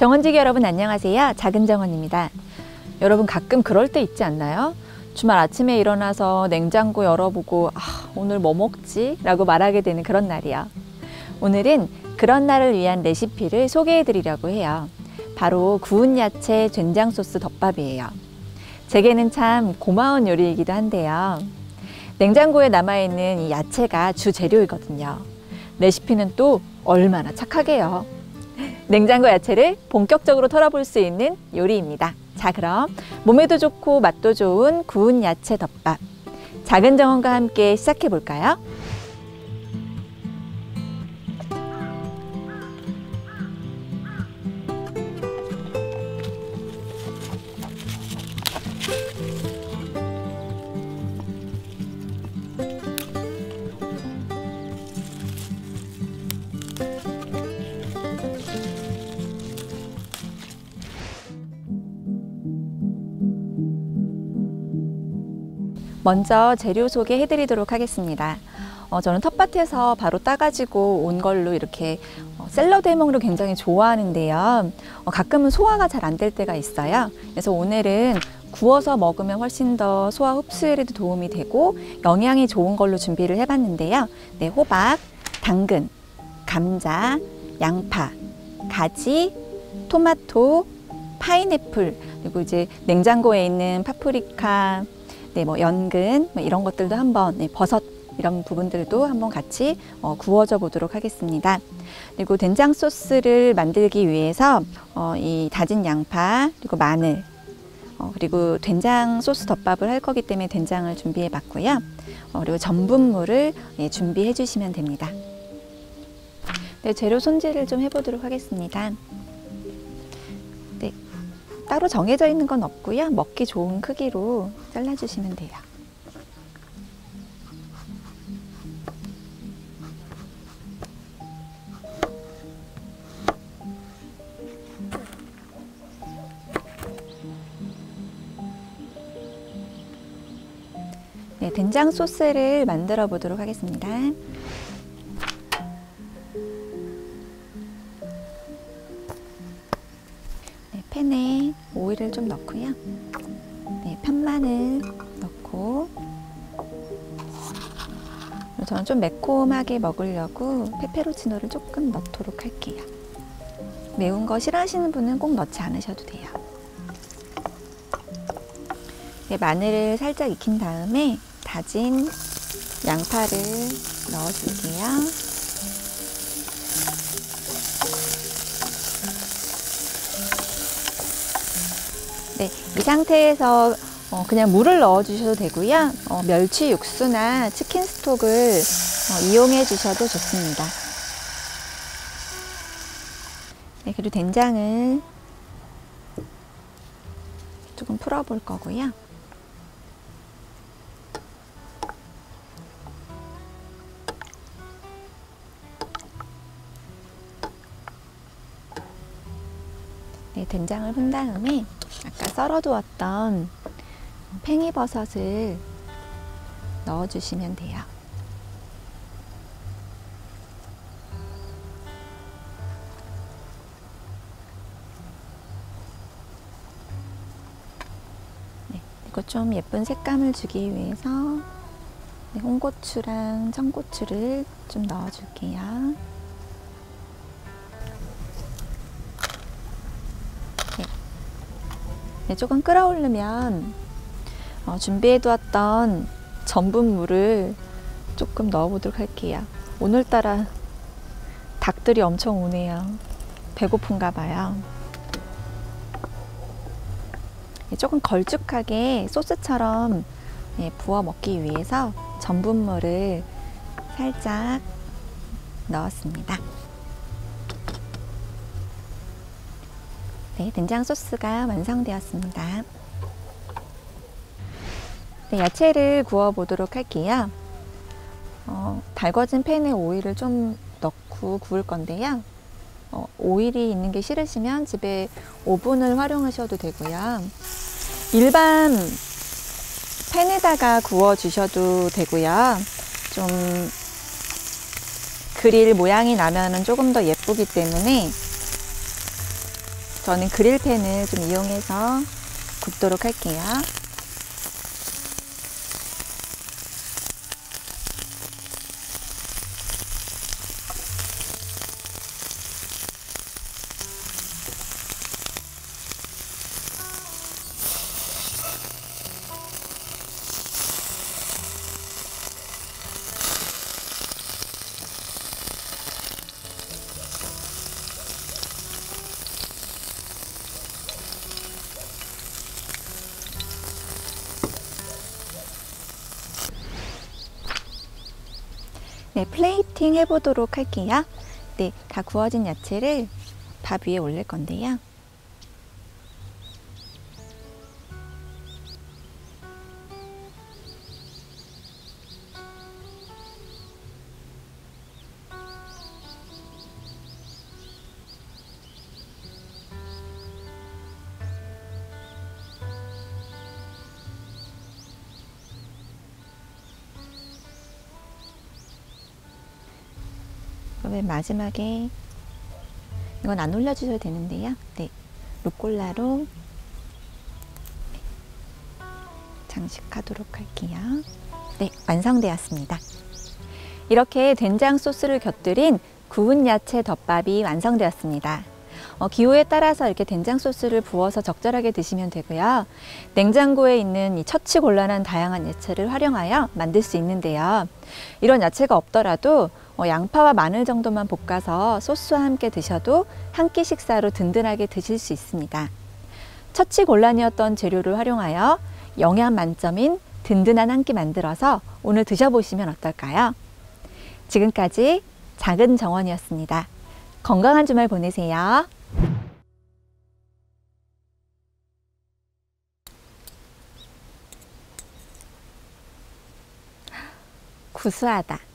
정원지기 여러분 안녕하세요. 작은 정원입니다. 여러분 가끔 그럴 때 있지 않나요? 주말 아침에 일어나서 냉장고 열어보고 아, 오늘 뭐 먹지? 라고 말하게 되는 그런 날이요. 오늘은 그런 날을 위한 레시피를 소개해 드리려고 해요. 바로 구운 야채 된장 소스 덮밥이에요. 제게는 참 고마운 요리이기도 한데요. 냉장고에 남아있는 이 야채가 주 재료이거든요. 레시피는 또 얼마나 착하게요. 냉장고 야채를 본격적으로 털어볼 수 있는 요리입니다. 자, 그럼 몸에도 좋고 맛도 좋은 구운 야채 덮밥. 작은 정원과 함께 시작해 볼까요? 먼저 재료 소개해 드리도록 하겠습니다. 어, 저는 텃밭에서 바로 따가지고 온 걸로 이렇게 어, 샐러드 해먹는 굉장히 좋아하는데요. 어, 가끔은 소화가 잘 안 될 때가 있어요. 그래서 오늘은 구워서 먹으면 훨씬 더 소화 흡수에도 도움이 되고 영양이 좋은 걸로 준비를 해봤는데요. 네, 호박, 당근, 감자, 양파, 가지, 토마토, 파인애플, 그리고 이제 냉장고에 있는 파프리카, 네, 뭐 연근 뭐 이런 것들도 한번 네, 버섯 이런 부분들도 한번 같이 어, 구워줘 보도록 하겠습니다. 그리고 된장 소스를 만들기 위해서 어, 이 다진 양파 그리고 마늘 어, 그리고 된장 소스 덮밥을 할 거기 때문에 된장을 준비해 봤고요. 어, 그리고 전분물을 예, 준비해 주시면 됩니다. 네, 재료 손질을 좀 해보도록 하겠습니다. 네, 따로 정해져 있는 건 없고요. 먹기 좋은 크기로 잘라주시면 돼요. 네, 된장 소스를 만들어 보도록 하겠습니다. 오일을 좀 넣고요. 네, 편마늘 넣고 저는 좀 매콤하게 먹으려고 페페로치노를 조금 넣도록 할게요. 매운 거 싫어하시는 분은 꼭 넣지 않으셔도 돼요. 네, 마늘을 살짝 익힌 다음에 다진 양파를 넣어줄게요. 네, 이 상태에서 어, 그냥 물을 넣어 주셔도 되고요. 어, 멸치 육수나 치킨 스톡을 어, 이용해 주셔도 좋습니다. 네, 그리고 된장을 조금 풀어 볼 거고요. 네, 된장을 푼 다음에 아까 썰어두었던 팽이버섯을 넣어주시면 돼요. 네, 그리고 좀 예쁜 색감을 주기 위해서 네, 홍고추랑 청고추를 좀 넣어줄게요. 조금 끓어오르면 어, 준비해두었던 전분물을 조금 넣어보도록 할게요. 오늘따라 닭들이 엄청 오네요. 배고픈가 봐요. 네, 조금 걸쭉하게 소스처럼 네, 부어 먹기 위해서 전분물을 살짝 넣었습니다. 네, 된장 소스가 완성되었습니다. 네, 야채를 구워 보도록 할게요. 어, 달궈진 팬에 오일을 좀 넣고 구울 건데요. 어, 오일이 있는 게 싫으시면 집에 오븐을 활용하셔도 되고요. 일반 팬에다가 구워 주셔도 되고요. 좀 그릴 모양이 나면 조금 더 예쁘기 때문에 저는 그릴팬을 좀 이용해서 굽도록 할게요. 네, 플레이팅 해보도록 할게요. 네, 다 구워진 야채를 밥 위에 올릴 건데요. 맨 마지막에 이건 안 올려주셔도 되는데요. 네, 루꼴라로 장식하도록 할게요. 네, 완성되었습니다. 이렇게 된장 소스를 곁들인 구운 야채 덮밥이 완성되었습니다. 어, 기호에 따라서 이렇게 된장 소스를 부어서 적절하게 드시면 되고요. 냉장고에 있는 이 처치 곤란한 다양한 야채를 활용하여 만들 수 있는데요. 이런 야채가 없더라도 어, 양파와 마늘 정도만 볶아서 소스와 함께 드셔도 한 끼 식사로 든든하게 드실 수 있습니다. 처치 곤란이었던 재료를 활용하여 영양 만점인 든든한 한 끼 만들어서 오늘 드셔보시면 어떨까요? 지금까지 작은 정원이었습니다. 건강한 주말 보내세요. 구수하다.